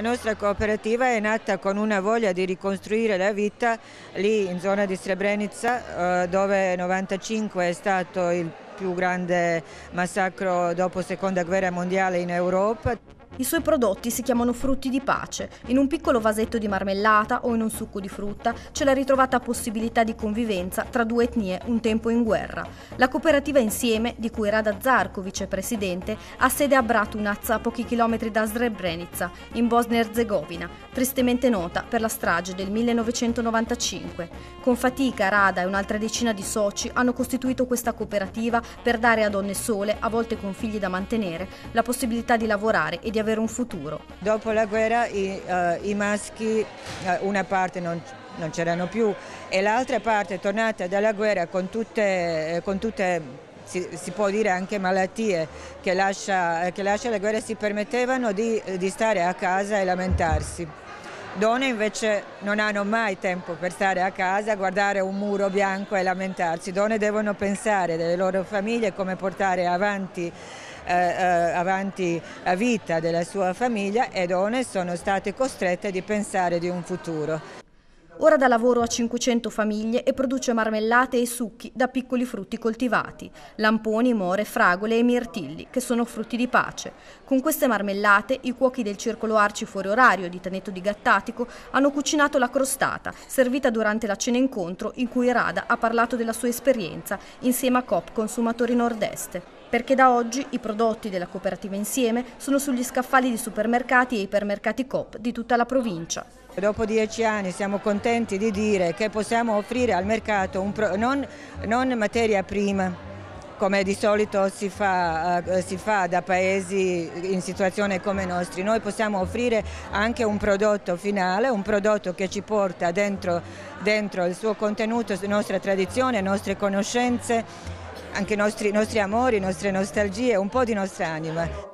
La nostra cooperativa è nata con una voglia di ricostruire la vita lì in zona di Srebrenica eh, dove nel 1995 è stato il più grande massacro dopo la seconda guerra mondiale in Europa. I suoi prodotti si chiamano frutti di pace. In un piccolo vasetto di marmellata o in un succo di frutta c'è la ritrovata possibilità di convivenza tra due etnie un tempo in guerra. La cooperativa Insieme, di cui Rada Zarko, vicepresidente, ha sede a Bratunaz, a pochi chilometri da Srebrenica, in Bosnia-Herzegovina, tristemente nota per la strage del 1995. Con fatica Rada e un'altra decina di soci hanno costituito questa cooperativa per dare a donne sole, a volte con figli da mantenere, la possibilità di lavorare e di avere un futuro. Dopo la guerra i, uh, i maschi, uh, una parte non, non c'erano più e l'altra parte tornata dalla guerra con tutte, eh, con tutte si, si, può dire anche malattie che lascia, che lascia la guerra si permettevano di, di stare a casa e lamentarsi. Donne invece non hanno mai tempo per stare a casa, guardare un muro bianco e lamentarsi. Donne devono pensare delle loro famiglie come portare avanti avanti la vita della sua famiglia e donne sono state costrette di pensare di un futuro. Ora dà lavoro a 500 famiglie e produce marmellate e succhi da piccoli frutti coltivati, lamponi, more, fragole e mirtilli, che sono frutti di pace. Con queste marmellate i cuochi del circolo Arci fuori orario di Taneto di Gattatico hanno cucinato la crostata, servita durante la cena incontro in cui Rada ha parlato della sua esperienza insieme a Coop Consumatori Nord-Est perché da oggi i prodotti della cooperativa Insieme sono sugli scaffali di supermercati e ipermercati Coop di tutta la provincia. Dopo dieci anni siamo contenti di dire che possiamo offrire al mercato non, non, materia prima, come di solito si fa, uh, si fa, da paesi in situazione come i nostri. Noi possiamo offrire anche un prodotto finale, un prodotto che ci porta dentro, dentro il suo contenuto, la nostra tradizione, le nostre conoscenze anche i nostri, nostri amori, le nostre nostalgie, un po' di nostra anima.